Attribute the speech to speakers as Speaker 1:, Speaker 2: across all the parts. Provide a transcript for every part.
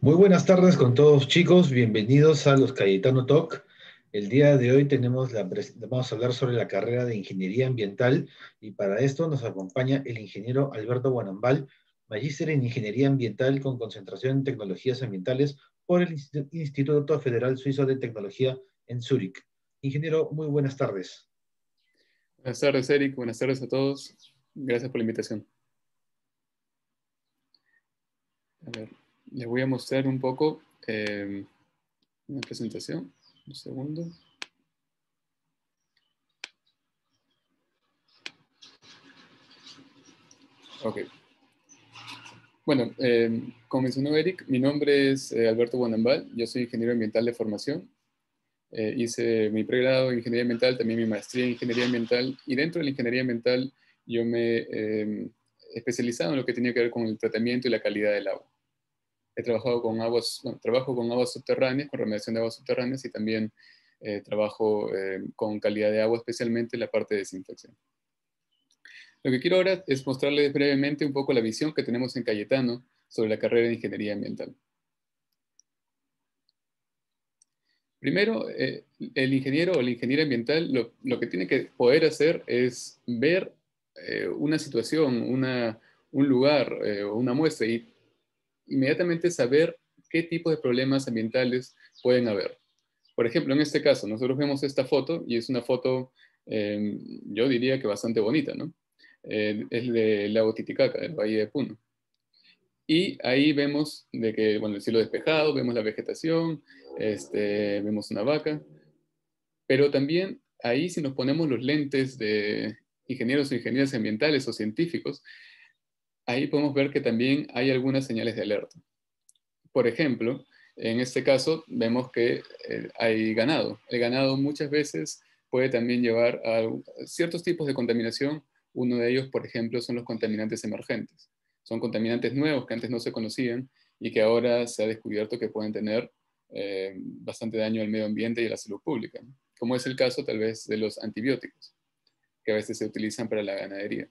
Speaker 1: Muy buenas tardes con todos chicos, bienvenidos a los Cayetano Talk. El día de hoy tenemos la, vamos a hablar sobre la carrera de Ingeniería Ambiental y para esto nos acompaña el ingeniero Alberto Guanambal, magíster en Ingeniería Ambiental con concentración en Tecnologías Ambientales por el Instituto Federal Suizo de Tecnología en Zúrich. Ingeniero, muy buenas tardes.
Speaker 2: Buenas tardes, Eric. Buenas tardes a todos. Gracias por la invitación. A ver, les voy a mostrar un poco eh, una presentación. Un segundo. Ok. Bueno, eh, como mencionó Eric, mi nombre es eh, Alberto Guanambal, yo soy ingeniero ambiental de formación. Eh, hice mi pregrado en ingeniería ambiental, también mi maestría en ingeniería ambiental, y dentro de la ingeniería ambiental yo me he especializado en lo que tenía que ver con el tratamiento y la calidad del agua. He trabajado con aguas, trabajo con aguas subterráneas, con remediación de aguas subterráneas y también trabajo con calidad de agua, especialmente en la parte de desinfección. Lo que quiero ahora es mostrarles brevemente un poco la visión que tenemos en Cayetano sobre la carrera de Ingeniería Ambiental. Primero, eh, el ingeniero o la ingeniera ambiental lo, que tiene que poder hacer es ver eh, una situación, un lugar eh, o una muestra y inmediatamente saber qué tipo de problemas ambientales pueden haber. Por ejemplo, en este caso, nosotros vemos esta foto y es una foto, yo diría que bastante bonita, ¿no? es del lago Titicaca, del Valle de Puno. Y ahí vemos de que, bueno, el cielo despejado, vemos la vegetación, este, vemos una vaca, pero también ahí si nos ponemos los lentes de ingenieros o ingenieras ambientales o científicos, ahí podemos ver que también hay algunas señales de alerta. Por ejemplo, en este caso vemos que eh, hay ganado. El ganado muchas veces puede también llevar a ciertos tipos de contaminación uno de ellos, por ejemplo, son los contaminantes emergentes. Son contaminantes nuevos que antes no se conocían y que ahora se ha descubierto que pueden tener eh, bastante daño al medio ambiente y a la salud pública, como es el caso tal vez de los antibióticos, que a veces se utilizan para la ganadería.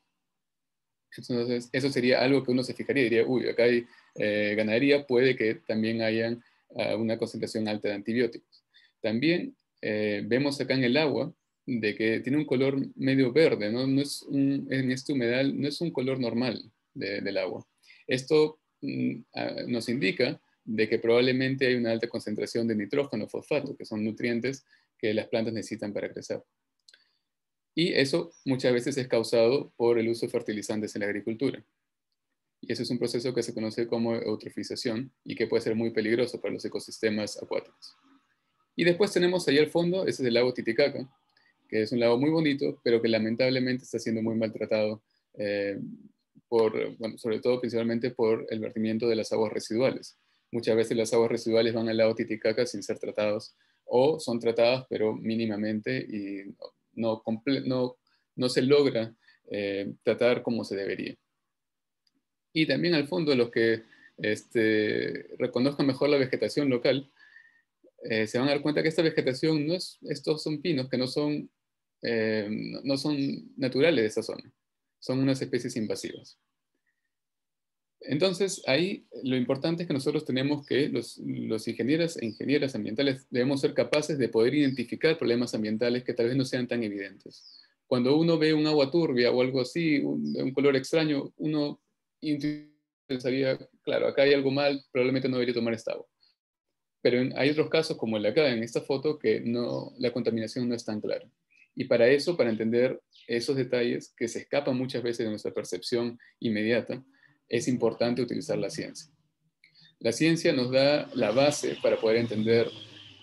Speaker 2: Entonces, eso sería algo que uno se fijaría diría, uy, acá hay eh, ganadería, puede que también haya ah, una concentración alta de antibióticos. También eh, vemos acá en el agua de que tiene un color medio verde, ¿no? es en este humedal no es un color normal del agua. Esto mm, ah, nos indica de que probablemente hay una alta concentración de nitrógeno, fosfato, que son nutrientes que las plantas necesitan para crecer. Y eso muchas veces es causado por el uso de fertilizantes en la agricultura. Y eso es un proceso que se conoce como eutrofización y que puede ser muy peligroso para los ecosistemas acuáticos. Y después tenemos ahí al fondo, ese es el lago Titicaca, que es un lago muy bonito, pero que lamentablemente está siendo muy maltratado, eh, por, bueno, sobre todo principalmente por el vertimiento de las aguas residuales. Muchas veces las aguas residuales van al lago Titicaca sin ser tratados o son tratadas pero mínimamente y no, se logra eh, tratar como se debería. Y también al fondo los que este, reconozcan mejor la vegetación local, eh, se van a dar cuenta que esta vegetación no es, estos son pinos que no son eh, no son naturales de esa zona, son unas especies invasivas. Entonces, ahí lo importante es que nosotros tenemos que, los, ingenieros e ingenieras ambientales, debemos ser capaces de poder identificar problemas ambientales que tal vez no sean tan evidentes. Cuando uno ve un agua turbia o algo así, un, un color extraño, uno pensaría, claro, acá hay algo mal, probablemente no debería tomar esta agua. Pero hay otros casos, como el de acá, en esta foto, que no, la contaminación no es tan clara. Y para eso, para entender esos detalles que se escapan muchas veces de nuestra percepción inmediata, es importante utilizar la ciencia. La ciencia nos da la base para poder entender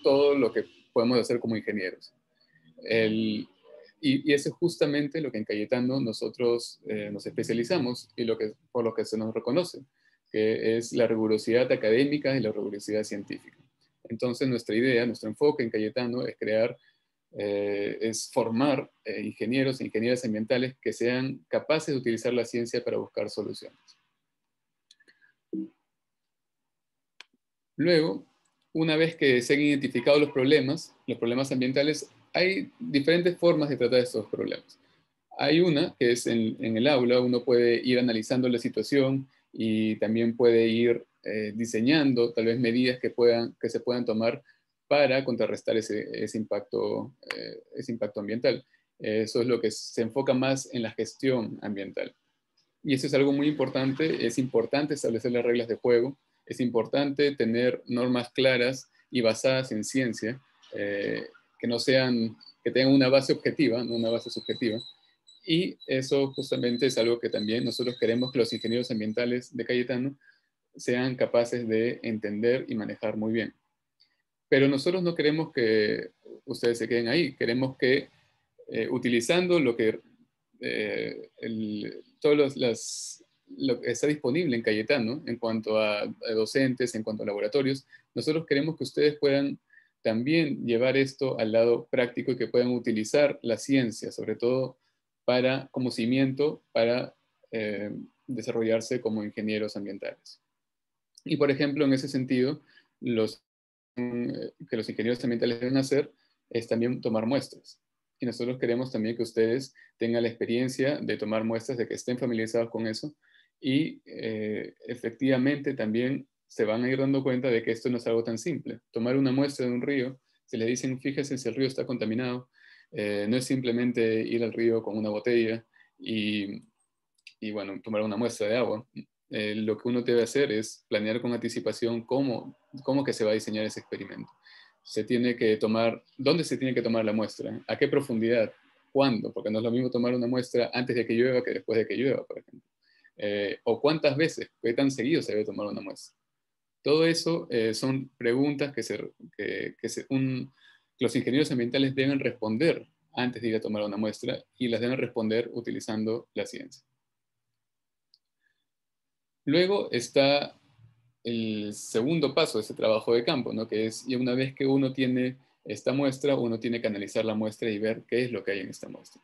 Speaker 2: todo lo que podemos hacer como ingenieros. y, eso es justamente lo que en Cayetano nosotros eh, nos especializamos y lo que, por lo que se nos reconoce, que es la rigurosidad académica y la rigurosidad científica. Entonces, nuestra idea, nuestro enfoque en Cayetano es crear eh, es formar eh, ingenieros e ingenieras ambientales que sean capaces de utilizar la ciencia para buscar soluciones. Luego, una vez que se han identificado los problemas, los problemas ambientales, hay diferentes formas de tratar estos problemas. Hay una que es en, el aula, uno puede ir analizando la situación y también puede ir eh, diseñando tal vez medidas que, puedan, que se puedan tomar para contrarrestar ese, impacto, eh, ese impacto ambiental. Eso es lo que se enfoca más en la gestión ambiental. Y eso es algo muy importante. Es importante establecer las reglas de juego. Es importante tener normas claras y basadas en ciencia, que no sean, que tengan una base objetiva, no una base subjetiva. Y eso justamente es algo que también nosotros queremos que los ingenieros ambientales de Cayetano sean capaces de entender y manejar muy bien. Pero nosotros no queremos que ustedes se queden ahí, queremos que eh, utilizando lo que, eh, todos los, lo que está disponible en Cayetano en cuanto a, docentes, en cuanto a laboratorios, nosotros queremos que ustedes puedan también llevar esto al lado práctico y que puedan utilizar la ciencia, sobre todo para, como cimiento para eh, desarrollarse como ingenieros ambientales. Y por ejemplo, en ese sentido, los, eh, que los ingenieros ambientales deben hacer es también tomar muestras. Y nosotros queremos también que ustedes tengan la experiencia de tomar muestras, de que estén familiarizados con eso y eh, efectivamente también se van a ir dando cuenta de que esto no es algo tan simple. Tomar una muestra de un río, se le dicen, fíjese si el río está contaminado, eh, no es simplemente ir al río con una botella y, y bueno, tomar una muestra de agua. Eh, lo que uno debe hacer es planear con anticipación cómo, cómo que se va a diseñar ese experimento. Se tiene que tomar, ¿dónde se tiene que tomar la muestra? ¿A qué profundidad? ¿Cuándo? Porque no es lo mismo tomar una muestra antes de que llueva que después de que llueva, por ejemplo. Eh, o cuántas veces, qué tan seguido se debe tomar una muestra. Todo eso eh, son preguntas que, los ingenieros ambientales deben responder antes de ir a tomar una muestra y las deben responder utilizando la ciencia. Luego está el segundo paso de ese trabajo de campo, ¿no? que es, y una vez que uno tiene esta muestra, uno tiene que analizar la muestra y ver qué es lo que hay en esta muestra.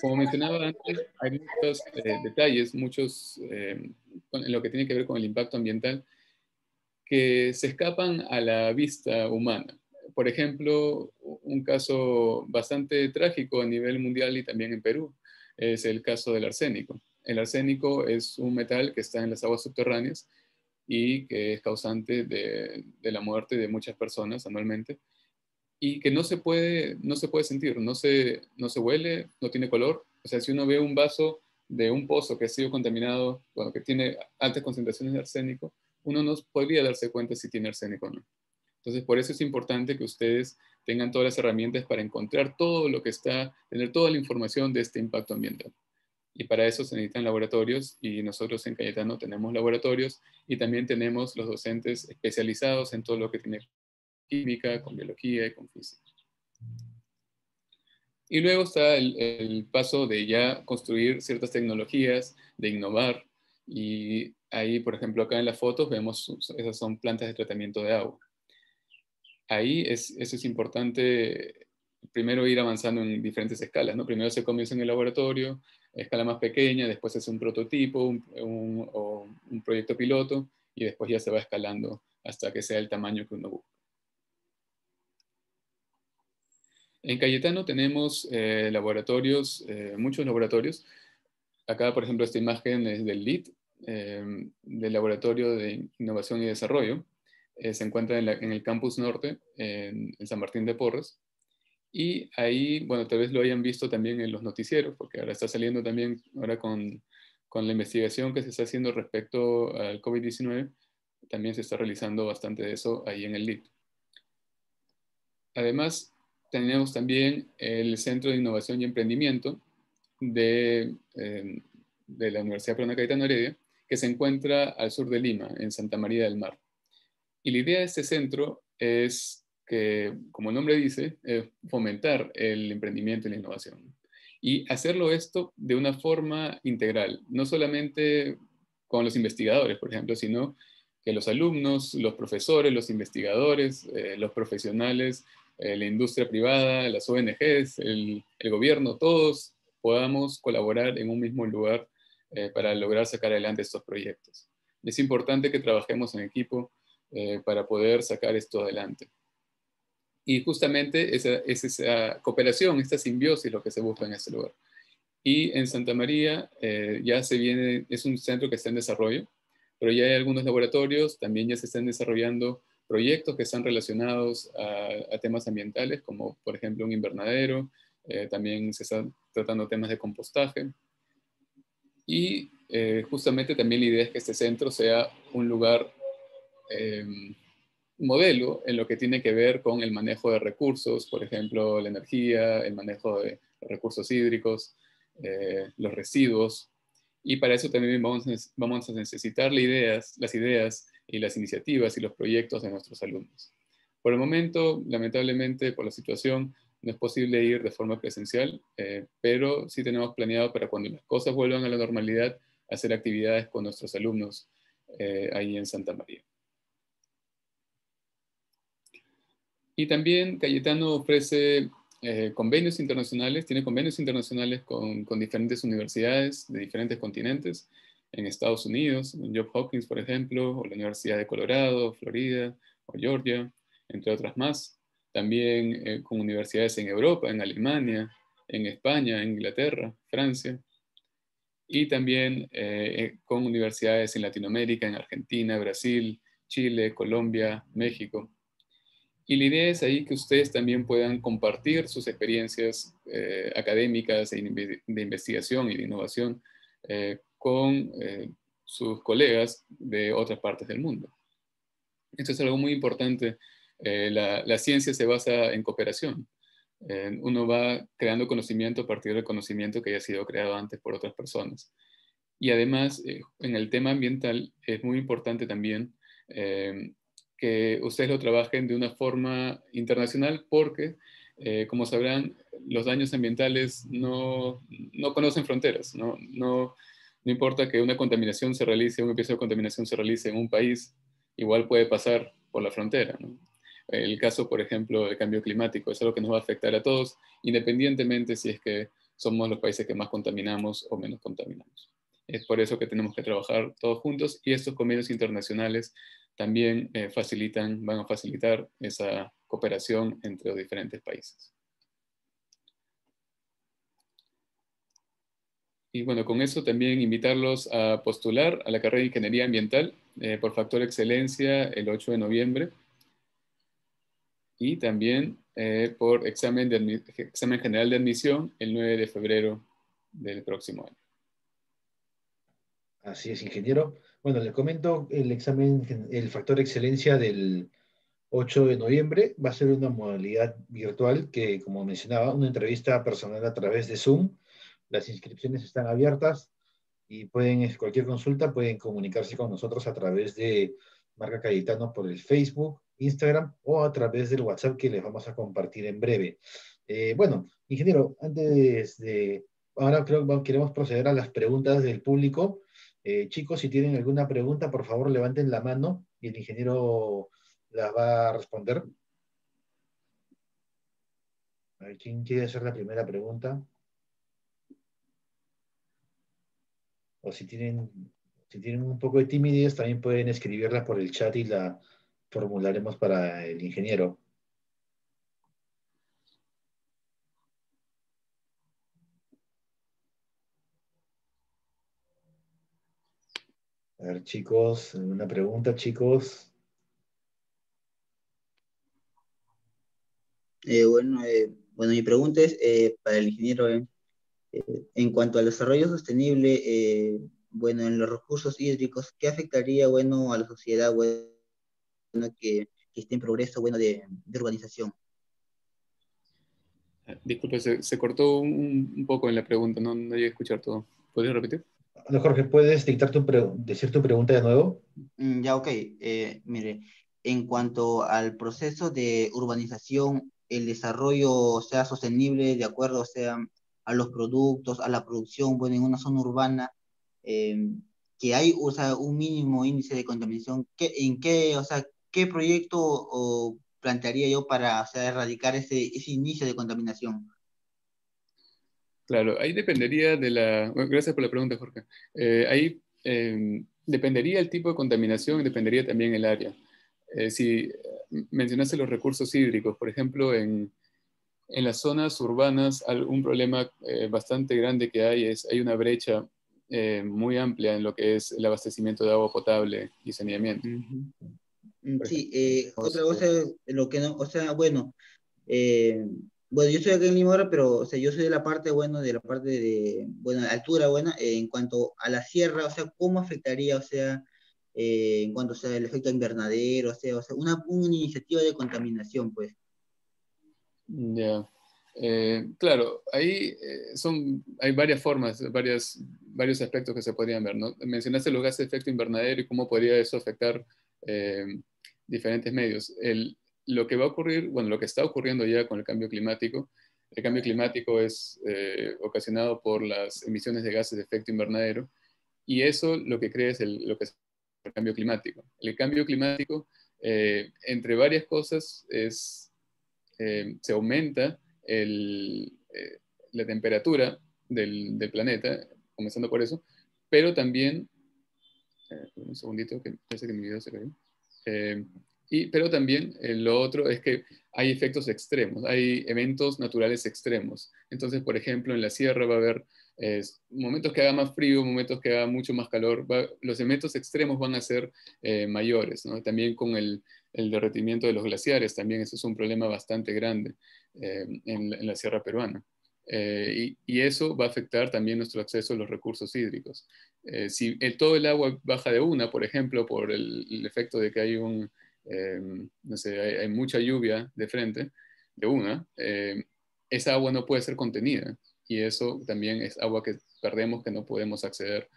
Speaker 2: Como mencionaba antes, hay muchos eh, detalles, muchos eh, en lo que tiene que ver con el impacto ambiental, que se escapan a la vista humana. Por ejemplo, un caso bastante trágico a nivel mundial y también en Perú es el caso del arsénico. El arsénico es un metal que está en las aguas subterráneas y que es causante de, la muerte de muchas personas anualmente y que no se puede, no se puede sentir, no se, no se huele, no tiene color. O sea, si uno ve un vaso de un pozo que ha sido contaminado, bueno, que tiene altas concentraciones de arsénico, uno no podría darse cuenta si tiene arsénico o no. Entonces, por eso es importante que ustedes tengan todas las herramientas para encontrar todo lo que está, tener toda la información de este impacto ambiental. Y para eso se necesitan laboratorios y nosotros en Cayetano tenemos laboratorios y también tenemos los docentes especializados en todo lo que tiene química, con biología y con física. Y luego está el, el paso de ya construir ciertas tecnologías, de innovar y Ahí, por ejemplo, acá en las fotos vemos, esas son plantas de tratamiento de agua. Ahí es, eso es importante, primero ir avanzando en diferentes escalas, ¿no? Primero se comienza en el laboratorio, escala más pequeña, después se hace un prototipo un, o un proyecto piloto y después ya se va escalando hasta que sea el tamaño que uno busca. En Cayetano tenemos eh, laboratorios, eh, muchos laboratorios. Acá, por ejemplo, esta imagen es del LIT, Em, del Laboratorio de Innovación y Desarrollo. Eh, se encuentra en, el campus norte, en, San Martín de Porres. Y ahí, bueno, tal vez lo hayan visto también en los noticieros, porque ahora está saliendo también, ahora con, con la investigación que se está haciendo respecto al COVID-19, también se está realizando bastante de eso ahí en el LIT. Además, tenemos también el Centro de Innovación y Emprendimiento de, em, de la Universidad Peruana Cayetano Heredia, que se encuentra al sur de Lima, en Santa María del Mar. Y la idea de este centro es que, como el nombre dice, fomentar el emprendimiento y la innovación. Y hacerlo esto de una forma integral, no solamente con los investigadores, por ejemplo, sino que los alumnos, los profesores, los investigadores, eh, los profesionales, eh, la industria privada, las ONGs, el, gobierno, todos podamos colaborar en un mismo lugar eh, para lograr sacar adelante estos proyectos. Es importante que trabajemos en equipo eh, para poder sacar esto adelante. Y justamente esa, es esa cooperación, esta simbiosis lo que se busca en este lugar. Y en Santa María ya se viene, es un centro que está en desarrollo. pero ya hay algunos laboratorios, también ya se están desarrollando proyectos que están relacionados a, temas ambientales, como por ejemplo un invernadero, eh, también se están tratando temas de compostaje. Y eh, justamente también la idea es que este centro sea un lugar em, modelo en lo que tiene que ver con el manejo de recursos, por ejemplo, la energía, el manejo de recursos hídricos, eh, los residuos. Y para eso también vamos, vamos a necesitar las ideas, las ideas y las iniciativas y los proyectos de nuestros alumnos. Por el momento, lamentablemente, por la situación, no es posible ir de forma presencial, eh, pero sí tenemos planeado para cuando las cosas vuelvan a la normalidad, hacer actividades con nuestros alumnos eh, ahí en Santa María. Y también Cayetano ofrece eh, convenios internacionales, tiene convenios internacionales con, con, diferentes universidades de diferentes continentes, en Estados Unidos, en Johns Hopkins, por ejemplo, o la Universidad de Colorado, Florida o Georgia, entre otras más. También eh, con universidades en Europa, en Alemania, en España, en Inglaterra, Francia. Y también eh, con universidades en Latinoamérica, en Argentina, Brasil, Chile, Colombia, México. Y la idea es ahí que ustedes también puedan compartir sus experiencias eh, académicas e de investigación y de innovación eh, con eh, sus colegas de otras partes del mundo. Esto es algo muy importante. La, la, ciencia se basa en cooperación. uno va creando conocimiento a partir del conocimiento que haya sido creado antes por otras personas. Y además, en el tema ambiental es muy importante también que ustedes lo trabajen de una forma internacional porque, eh, como sabrán, los daños ambientales no, no conocen fronteras. ¿no? No, no importa que una contaminación se realice, un episodio de contaminación se realice en un país, igual puede pasar por la frontera. El caso, por ejemplo, del cambio climático es algo que nos va a afectar a todos, independientemente si es que somos los países que más contaminamos o menos contaminamos. Es por eso que tenemos que trabajar todos juntos y estos convenios internacionales también eh, facilitan, van a facilitar esa cooperación entre los diferentes países. Y bueno, con eso también invitarlos a postular a la carrera de Ingeniería Ambiental eh, por Factor Excelencia el 8 de noviembre y también eh, por examen, de, examen general de admisión el 9 de febrero del próximo año.
Speaker 1: Así es, ingeniero. Bueno, le comento el examen, el factor excelencia del 8 de noviembre. Va a ser una modalidad virtual que, como mencionaba, una entrevista personal a través de Zoom. Las inscripciones están abiertas y pueden, cualquier consulta, pueden comunicarse con nosotros a través de Marca Cayetano por el Facebook, Instagram o a través del WhatsApp que les vamos a compartir en breve. Eh, bueno, ingeniero, antes de, ahora creo que queremos proceder a las preguntas del público. Eh, chicos, si tienen alguna pregunta, por favor levanten la mano y el ingeniero la va a responder. ¿Quién quiere hacer la primera pregunta? O si tienen, si tienen un poco de timidez, también pueden escribirla por el chat y la formularemos para el ingeniero. A ver, chicos, una pregunta, chicos.
Speaker 3: Eh, bueno, eh, bueno, mi pregunta es eh, para el ingeniero. En cuanto al desarrollo sostenible, bueno, en los recursos hídricos, ¿qué afectaría, bueno, a la sociedad, bueno, que, esté en progreso, bueno, de, urbanización?
Speaker 2: Disculpe, se, cortó un, poco en la pregunta, no, no llegué a escuchar todo. ¿Podrías repetir?
Speaker 1: Jorge, ¿puedes dictar tu decir tu pregunta de nuevo?
Speaker 3: Mm, ya, ok. Eh, mire, en cuanto al proceso de urbanización, el desarrollo sea sostenible de acuerdo o sea, a los productos, a la producción, bueno, en una zona urbana, em, que hay o sea, un mínimo índice de contaminación, ¿qué, ¿en qué, o sea, qué proyecto o plantearía yo para o sea, erradicar ese, ese inicio de contaminación?
Speaker 2: Claro, ahí dependería de la... gracias por la pregunta, Jorge. Eh, ahí em, dependería el tipo de contaminación y dependería también el área. Eh, si mencionaste los recursos hídricos, por ejemplo, en, en las zonas urbanas, un problema eh, bastante grande que hay es, hay una brecha eh, muy amplia en lo que es el abastecimiento de agua potable y saneamiento.
Speaker 3: Sí, eh, otra cosa, lo que no, o sea, bueno, eh, bueno, yo estoy aquí en Lima pero o sea, yo soy de la parte, bueno, de la parte de, bueno, altura, bueno, en cuanto a la sierra, o sea, ¿cómo afectaría, o sea, en cuanto sea el efecto invernadero, o sea, o sea una, una iniciativa de contaminación, pues?
Speaker 2: Ya. Eh, claro, ahí eh, son, hay varias formas, varias, varios aspectos que se podrían ver. ¿no? Mencionaste los gases de efecto invernadero y cómo podría eso afectar eh, diferentes medios. Lo que va a ocurrir, bueno, lo que está ocurriendo ya con el cambio climático, el cambio climático es ocasionado por las emisiones de gases de efecto invernadero y eso lo que crea es lo que es el cambio climático. El cambio climático, entre varias cosas, es, se aumenta eh, la temperatura del, planeta, comenzando por eso, pero también, eh, un segundito, que parece que mi video se cayó. Eh, y, pero también lo otro es que hay efectos extremos, hay eventos naturales extremos. Entonces, por ejemplo, en la sierra va a haber momentos que haga más frío, momentos que haga mucho más calor. los eventos extremos van a ser mayores. ¿no? También con el, el derretimiento de los glaciares, también eso es un problema bastante grande. Eh, en, la sierra peruana. Eh, y, eso va a afectar también nuestro acceso a los recursos hídricos. Eh, si el, todo el agua baja de una, por ejemplo, por el, efecto de que hay un, hay, mucha lluvia de frente, de una, esa agua no puede ser contenida y eso también es agua que perdemos, que no podemos acceder.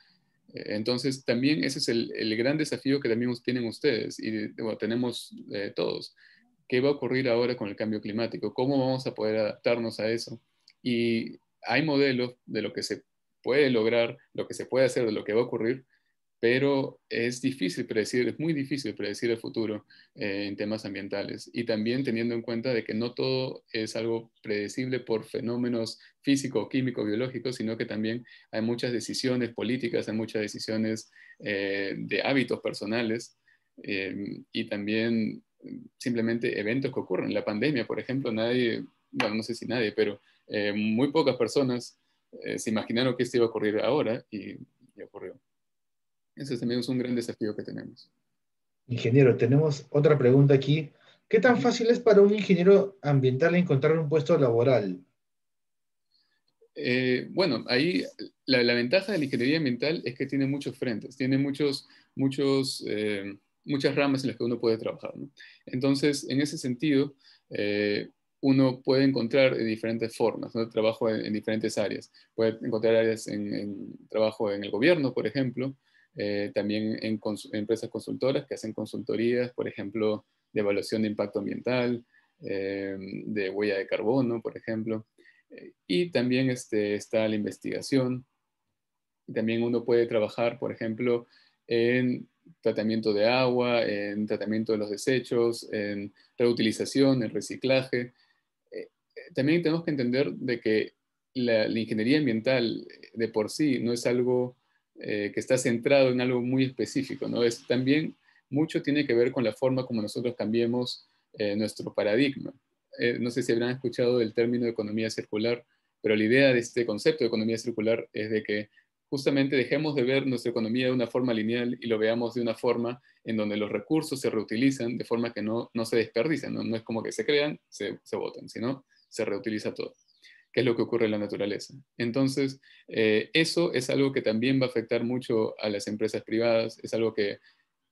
Speaker 2: Entonces, también ese es el, gran desafío que también tienen ustedes y tenemos todos qué va a ocurrir ahora con el cambio climático, cómo vamos a poder adaptarnos a eso. Y hay modelos de lo que se puede lograr, lo que se puede hacer, de lo que va a ocurrir, pero es difícil predecir, es muy difícil predecir el futuro eh, en temas ambientales. Y también teniendo en cuenta de que no todo es algo predecible por fenómenos físicos, químicos, biológicos, sino que también hay muchas decisiones políticas, hay muchas decisiones eh, de hábitos personales eh, y también simplemente eventos que ocurren. La pandemia, por ejemplo, nadie, bueno, no sé si nadie, pero muy pocas personas se imaginaron que esto iba a ocurrir ahora y, ocurrió. Ese también es un gran desafío que tenemos.
Speaker 1: Ingeniero, tenemos otra pregunta aquí. ¿Qué tan fácil es para un ingeniero ambiental encontrar un puesto laboral?
Speaker 2: Eh, bueno, ahí la, ventaja de la ingeniería ambiental es que tiene muchos frentes, tiene muchos, muchos muchas ramas en las que uno puede trabajar. Entonces, en ese sentido, eh, uno puede encontrar diferentes formas, ¿no? trabajo en, diferentes áreas. Puede encontrar áreas en, trabajo en el gobierno, por ejemplo, eh, también en empresas consultoras que hacen consultorías, por ejemplo, de evaluación de impacto ambiental, eh, de huella de carbono, por ejemplo. y también este, está la investigación. También uno puede trabajar, por ejemplo, en tratamiento de agua, en tratamiento de los desechos, en reutilización, en reciclaje. Eh, también tenemos que entender de que la, ingeniería ambiental de por sí no es algo eh, que está centrado en algo muy específico, ¿no? Es también mucho tiene que ver con la forma como nosotros cambiemos eh, nuestro paradigma. no sé si habrán escuchado el término de economía circular, pero la idea de este concepto de economía circular es de que justamente dejemos de ver nuestra economía de una forma lineal y lo veamos de una forma en donde los recursos se reutilizan de forma que no, no se desperdician, ¿no? es como que se crean, se, se botan, sino se reutiliza todo, que es lo que ocurre en la naturaleza. Entonces, eh, eso es algo que también va a afectar mucho a las empresas privadas, es algo que,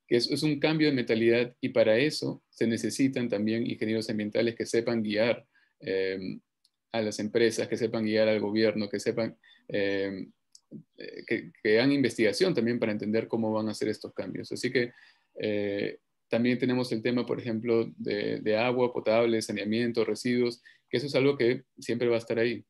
Speaker 2: es, un cambio de mentalidad y para eso se necesitan también ingenieros ambientales que sepan guiar eh, a las empresas, que sepan guiar al gobierno, que sepan... Eh, que, que, hagan investigación también para entender cómo van a hacer estos cambios. Así que eh, también tenemos el tema, por ejemplo, de, agua potable, saneamiento, residuos, que eso es algo que siempre va a estar ahí.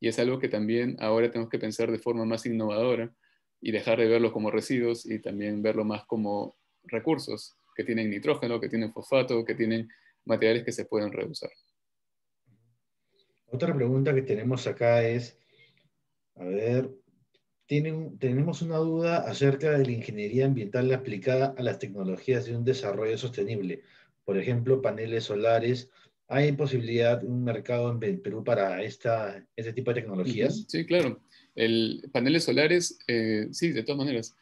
Speaker 2: Y es algo que también ahora tenemos que pensar de forma más innovadora y dejar de verlo como residuos y también verlo más como recursos que tienen nitrógeno, que tienen fosfato, que tienen materiales que se pueden reusar.
Speaker 1: Otra pregunta que tenemos acá es, a ver, tenemos una duda acerca de la ingeniería ambiental aplicada a las tecnologías de un desarrollo sostenible. Por ejemplo, paneles solares. ¿Hay posibilidad, un mercado en Perú para esta, este tipo de tecnologías?
Speaker 2: Sí, claro. El, paneles solares, eh, sí, de todas maneras.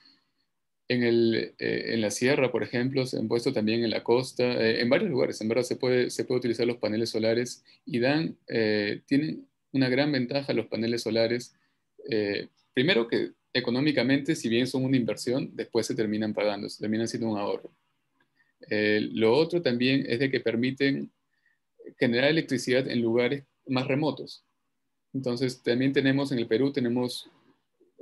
Speaker 2: En, el, en, la sierra, por ejemplo, se han puesto también en la costa, en varios lugares, en verdad se puede, se puede utilizar los paneles solares y dan, tienen una gran ventaja los paneles solares. Primero que económicamente, si bien son una inversión, después se terminan pagando, se terminan siendo un ahorro. lo otro también es de que permiten generar electricidad en lugares más remotos. Entonces, también tenemos en el Perú, tenemos,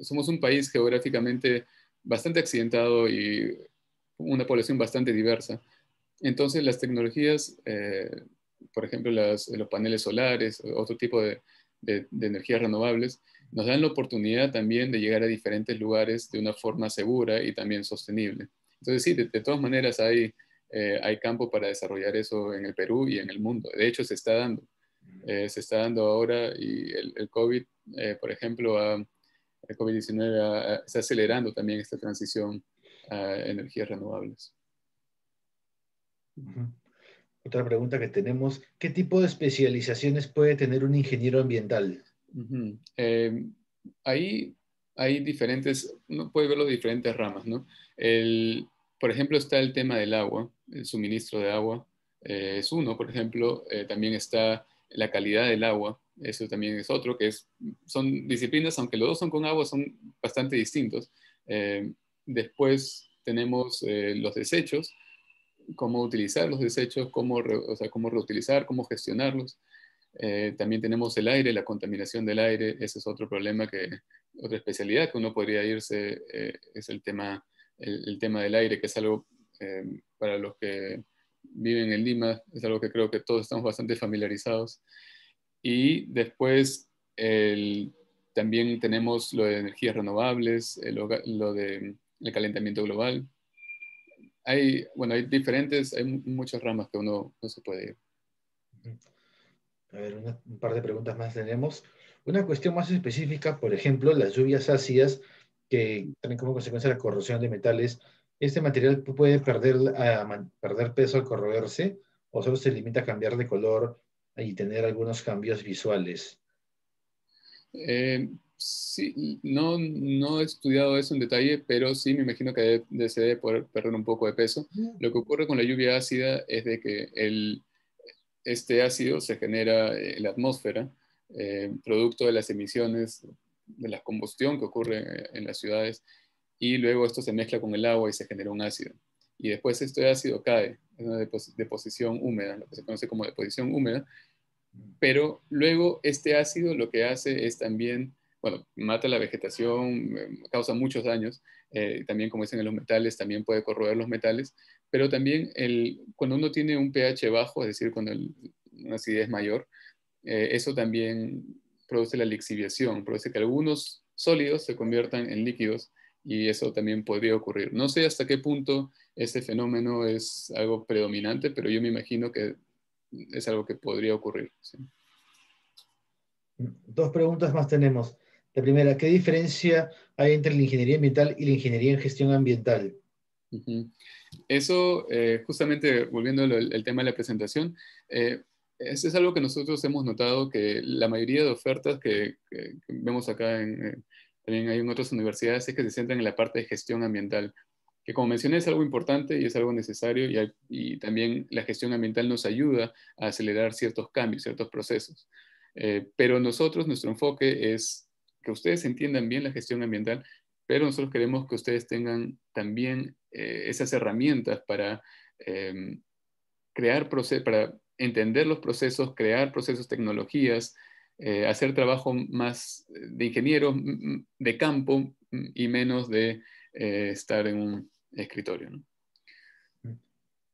Speaker 2: somos un país geográficamente bastante accidentado y una población bastante diversa. Entonces, las tecnologías, eh, por ejemplo, los paneles solares, otro tipo de, energías renovables, nos dan la oportunidad también de llegar a diferentes lugares de una forma segura y también sostenible. Entonces, sí, de todas maneras hay eh, hay campo para desarrollar eso en el Perú y en el mundo. De hecho, se está dando. Eh, se está dando ahora y el, COVID, eh, por ejemplo, el COVID-19 está acelerando también esta transición a energías renovables.
Speaker 1: Otra pregunta que tenemos, ¿qué tipo de especializaciones puede tener un ingeniero ambiental?
Speaker 2: Ahí hay diferentes, uno puede verlo de diferentes ramas, ¿no? El, por ejemplo, está el tema del agua, el suministro de agua eh, es uno, por ejemplo, eh, también está la calidad del agua, eso también es otro, que es, son disciplinas, aunque los dos son con agua, son bastante distintos. Eh, después tenemos los desechos, cómo utilizar los desechos, cómo, o sea, cómo reutilizar, cómo gestionarlos. También tenemos el aire, la contaminación del aire, ese es otro problema que, otra especialidad que uno podría irse, es el tema el, tema del aire, que es algo eh, para los que viven en Lima, es algo que creo que todos estamos bastante familiarizados. Y después también tenemos lo de energías renovables, eh, lo, de el calentamiento global. Hay, bueno, hay diferentes, hay muchas ramas que uno no se puede ir.
Speaker 1: A ver, un par de preguntas más tenemos. Una cuestión más específica, por ejemplo, las lluvias ácidas que tienen como consecuencia la corrosión de metales, ¿este material puede perder, perder peso al corroerse o solo se limita a cambiar de color y tener algunos cambios visuales?
Speaker 2: Eh, sí, no, no he estudiado eso en detalle, pero sí me imagino que se debe poder perder un poco de peso. Lo que ocurre con la lluvia ácida es de que el, este ácido se genera en la atmósfera, eh, producto de las emisiones de la combustión que ocurre en las ciudades y luego esto se mezcla con el agua y se genera un ácido. Y después este ácido cae, es una deposición húmeda, lo que se conoce como deposición húmeda, pero luego este ácido lo que hace es también, bueno, mata la vegetación, causa muchos daños, eh, también como dicen en los metales, también puede corroer los metales, pero también el, cuando uno tiene un pH bajo, es decir, cuando una acidez mayor, eh, eso también produce la lixiviación, produce que algunos sólidos se conviertan en líquidos y eso también podría ocurrir. No sé hasta qué punto ese fenómeno es algo predominante, pero yo me imagino que es algo que podría ocurrir.
Speaker 1: Dos preguntas más tenemos. La primera, ¿qué diferencia hay entre la ingeniería ambiental y la ingeniería en gestión ambiental?
Speaker 2: Eso, eh, justamente volviendo al tema de la presentación, eh, es algo que nosotros hemos notado que la mayoría de ofertas que, vemos acá, en, también hay en otras universidades, es que se centran en la parte de gestión ambiental, que como mencioné es algo importante y es algo necesario y, y también la gestión ambiental nos ayuda a acelerar ciertos cambios, ciertos procesos. Eh, pero nosotros, nuestro enfoque es que ustedes entiendan bien la gestión ambiental, pero nosotros queremos que ustedes tengan también eh, esas herramientas para eh, crear procesos, para entender los procesos, crear procesos, tecnologías, eh, hacer trabajo más de ingeniero, de campo y menos de eh, estar en un escritorio.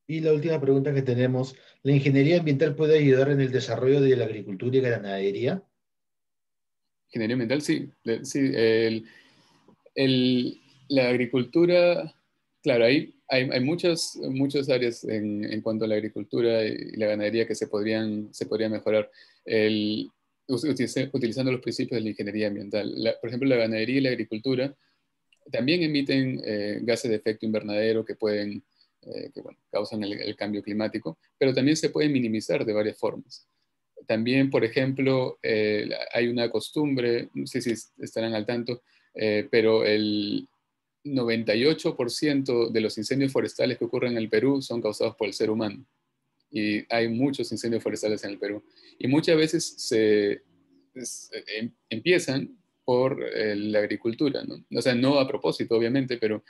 Speaker 1: Y la última pregunta que tenemos, ¿la ingeniería ambiental puede ayudar en el desarrollo de la agricultura y ganadería?
Speaker 2: Ingeniería ambiental, sí. sí la agricultura, claro, ahí hay, muchas, muchas áreas en, cuanto a la agricultura y la ganadería que se podrían, se podrían mejorar el, utilizando los principios de la ingeniería ambiental. por ejemplo, la ganadería y la agricultura también emiten eh, gases de efecto invernadero que pueden, eh, que, bueno, causan el, cambio climático, pero también se pueden minimizar de varias formas. también, por ejemplo, hay una costumbre, no sé si estarán al tanto, pero el 98% de los incendios forestales que ocurren en el Perú son causados por el ser humano. Y hay muchos incendios forestales en el Perú. Y muchas veces se em, empiezan por la agricultura, ¿no? O sea, no a propósito, obviamente, pero,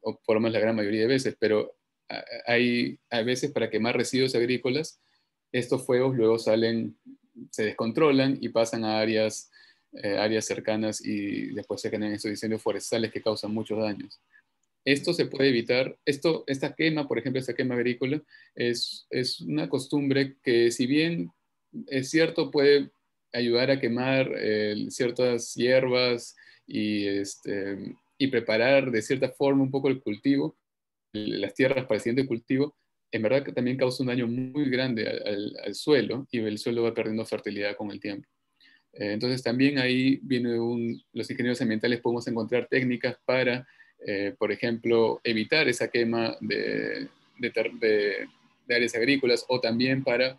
Speaker 2: o por lo menos la gran mayoría de veces, pero hay a veces para quemar residuos agrícolas estos fuegos luego salen, se descontrolan y pasan a áreas, eh, áreas cercanas y después se generan estos incendios forestales que causan muchos daños. Esto se puede evitar, esto, esta quema, por ejemplo, esta quema agrícola, es, es una costumbre que si bien es cierto, puede ayudar a quemar eh, ciertas hierbas y, este, y preparar de cierta forma un poco el cultivo, las tierras para el siguiente cultivo, en verdad que también causa un daño muy grande al, suelo y el suelo va perdiendo fertilidad con el tiempo. Eh, entonces también ahí viene un, los ingenieros ambientales podemos encontrar técnicas para, eh, por ejemplo, evitar esa quema de, de, áreas agrícolas o también para,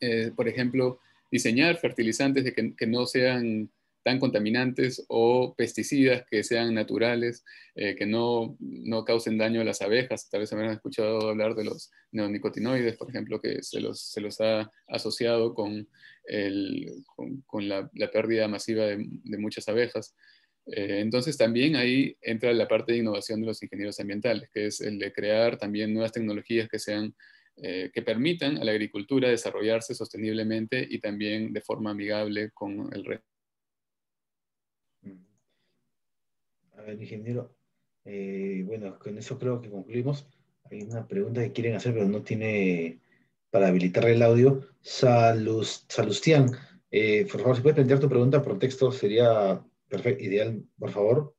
Speaker 2: eh, por ejemplo, diseñar fertilizantes de que, que no sean tan contaminantes o pesticidas que sean naturales, eh, que no, no, causen daño a las abejas. Tal vez habrán escuchado hablar de los neonicotinoides, por ejemplo, que se los, se los ha asociado con, el, con, la, la, pérdida masiva de, de muchas abejas. Eh, entonces también ahí entra la parte de innovación de los ingenieros ambientales, que es el de crear también nuevas tecnologías que sean eh, que permitan a la agricultura desarrollarse sosteniblemente y también de forma amigable con el resto
Speaker 1: A ver, ingeniero, eh, bueno, con eso creo que concluimos. Hay una pregunta que quieren hacer, pero no tiene para habilitar el audio. Salus, Salustián, eh, por favor, si puedes plantear tu pregunta por texto, sería perfecto, ideal, por favor.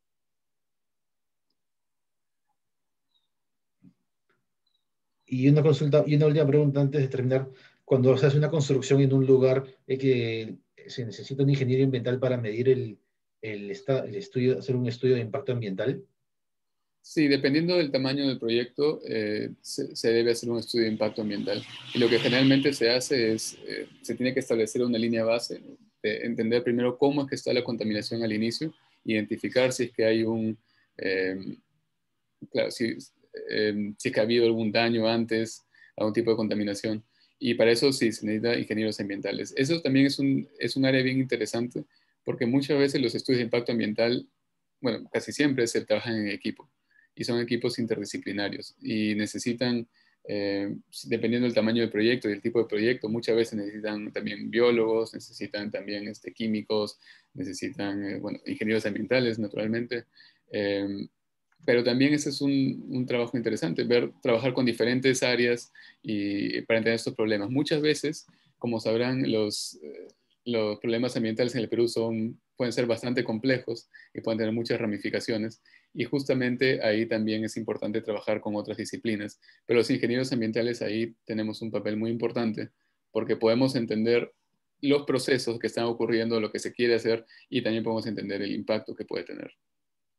Speaker 1: Y una consulta, y una última pregunta antes de terminar. Cuando se hace una construcción en un lugar, es que se necesita un ingeniero ambiental para medir el, el, el estudio, hacer un estudio de impacto ambiental?
Speaker 2: Sí, dependiendo del tamaño del proyecto, eh, se, debe hacer un estudio de impacto ambiental. Y lo que generalmente se hace es, eh, se tiene que establecer una línea base, de entender primero cómo es que está la contaminación al inicio, identificar si es que hay un, eh, claro, si, si es que ha habido algún daño antes, algún tipo de contaminación. Y para eso sí se necesita ingenieros ambientales. Eso también es un, es un área bien interesante porque muchas veces los estudios de impacto ambiental, bueno, casi siempre se trabajan en equipo y son equipos interdisciplinarios y necesitan, eh, dependiendo del tamaño del proyecto y del tipo de proyecto, muchas veces necesitan también biólogos, necesitan también este, químicos, necesitan, eh, bueno, ingenieros ambientales, naturalmente. Eh, pero también ese es un, un, trabajo interesante, ver, trabajar con diferentes áreas y para entender estos problemas. Muchas veces, como sabrán, los, los problemas ambientales en el Perú son, pueden ser bastante complejos y pueden tener muchas ramificaciones. Y justamente ahí también es importante trabajar con otras disciplinas. Pero los ingenieros ambientales ahí tenemos un papel muy importante porque podemos entender los procesos que están ocurriendo, lo que se quiere hacer y también podemos entender el impacto que puede tener.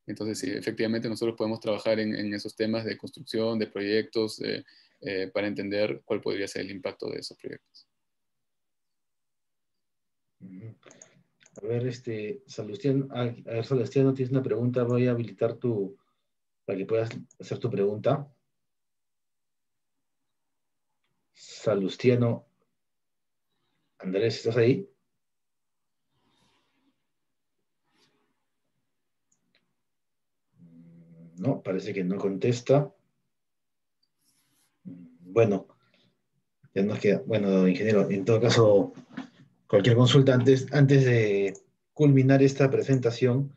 Speaker 2: Entonces, sí, efectivamente nosotros podemos trabajar en, esos temas de construcción, de proyectos, eh, para entender cuál podría ser el impacto de esos proyectos.
Speaker 1: A ver, este, Salustiano, a ver, Salustiano, tienes una pregunta, voy a habilitar tu, para que puedas hacer tu pregunta. Salustiano, Andrés, ¿estás ahí? No, parece que no contesta. Bueno, ya nos queda, bueno, ingeniero, en todo caso, cualquier consulta, antes, de culminar esta presentación,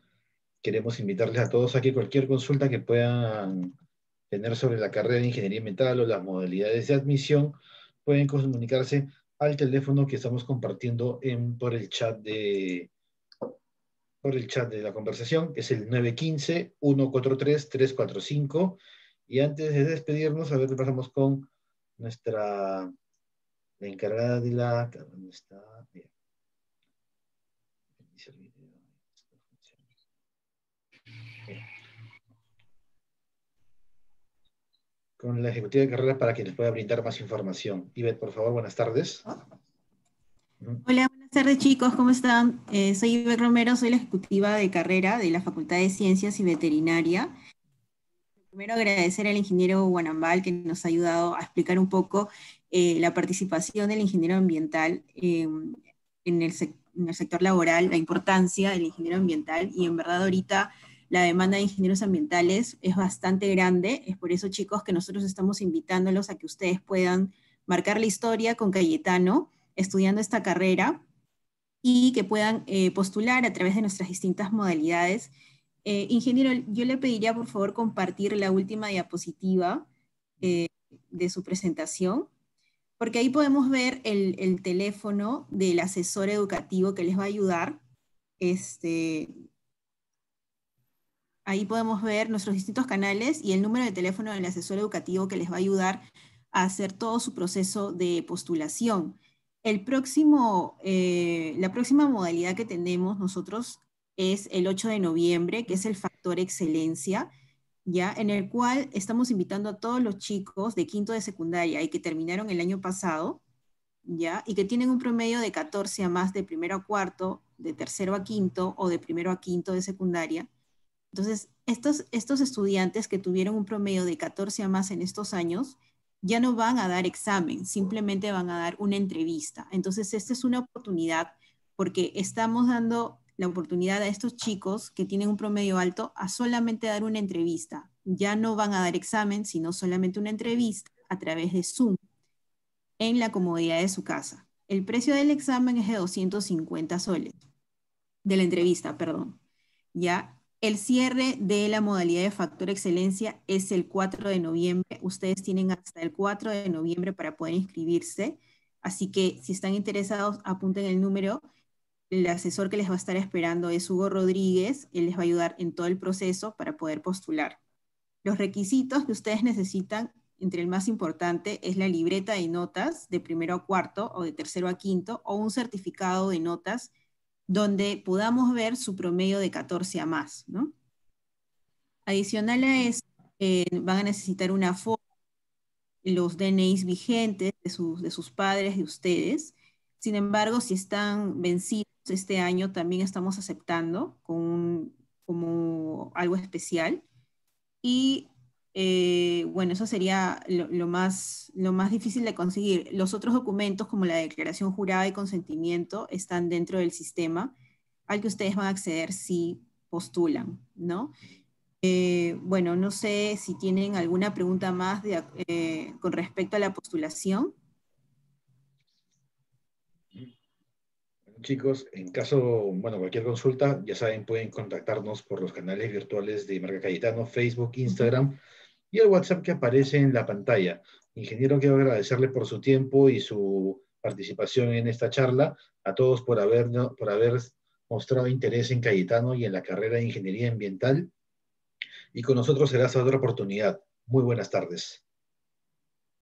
Speaker 1: queremos invitarles a todos a que cualquier consulta que puedan tener sobre la carrera de ingeniería ambiental o las modalidades de admisión, pueden comunicarse al teléfono que estamos compartiendo en, por el chat de por el chat de la conversación, que es el 915-143-345. Y antes de despedirnos, a ver qué pasamos con nuestra la encargada de la... ¿Dónde está? Con la ejecutiva de carrera para que les pueda brindar más información. Ivette, por favor, buenas tardes.
Speaker 4: Hola, buenas tardes chicos, ¿cómo están? Eh, soy Iber Romero, soy la ejecutiva de carrera de la Facultad de Ciencias y Veterinaria. Primero agradecer al ingeniero Guanambal que nos ha ayudado a explicar un poco eh, la participación del ingeniero ambiental en, el, en el sector laboral, la importancia del ingeniero ambiental y en verdad ahorita la demanda de ingenieros ambientales es bastante grande. Es por eso, chicos, que nosotros estamos invitándolos a que ustedes puedan marcar la historia con Cayetano estudiando esta carrera y que puedan eh, postular a través de nuestras distintas modalidades. Eh, ingeniero, yo le pediría por favor compartir la última diapositiva eh, de su presentación, porque ahí podemos ver el, el, teléfono del asesor educativo que les va a ayudar. Este, ahí podemos ver nuestros distintos canales y el número de teléfono del asesor educativo que les va a ayudar a hacer todo su proceso de postulación. El próximo, eh, la próxima modalidad que tenemos nosotros es el 8 de noviembre, que es el factor excelencia, ya en el cual estamos invitando a todos los chicos de quinto de secundaria y que terminaron el año pasado, ya, y que tienen un promedio de 14 a más de primero a cuarto, de tercero a quinto o de primero a quinto de secundaria. Entonces, estos, estos estudiantes que tuvieron un promedio de 14 a más en estos años, ya no van a dar examen, simplemente van a dar una entrevista. Entonces, esta es una oportunidad porque estamos dando la oportunidad a estos chicos que tienen un promedio alto a solamente dar una entrevista. Ya no van a dar examen, sino solamente una entrevista a través de Zoom en la comodidad de su casa. El precio del examen es de 250 soles, de la entrevista, perdón. Ya, el cierre de la modalidad de factor excelencia es el 4 de noviembre. Ustedes tienen hasta el 4 de noviembre para poder inscribirse. Así que si están interesados, apunten el número. El asesor que les va a estar esperando es Hugo Rodríguez. Él les va a ayudar en todo el proceso para poder postular. Los requisitos que ustedes necesitan, entre el más importante, es la libreta de notas de primero a cuarto o de tercero a quinto o un certificado de notas donde podamos ver su promedio de 14 a más. ¿no? Adicional a eso, eh, van a necesitar una foto, los DNIs vigentes de sus, de sus padres, de ustedes. Sin embargo, si están vencidos este año, también estamos aceptando con como algo especial. Y eh, bueno, eso sería lo, más, lo más difícil de conseguir. Los otros documentos, como la declaración jurada de consentimiento, están dentro del sistema al que ustedes van a acceder si postulan, ¿no? Eh, bueno, no sé si tienen alguna pregunta más eh, con respecto a la postulación.
Speaker 1: Chicos, en caso, bueno, cualquier consulta, ya saben, pueden contactarnos por los canales virtuales de Marca Cayetano, Facebook, Instagram y el WhatsApp que aparece en la pantalla. Ingeniero, quiero agradecerle por su tiempo y su participación en esta charla, a todos por haber, por haber mostrado interés en Cayetano y en la carrera de Ingeniería Ambiental. Y con nosotros será hasta otra oportunidad. Muy buenas tardes.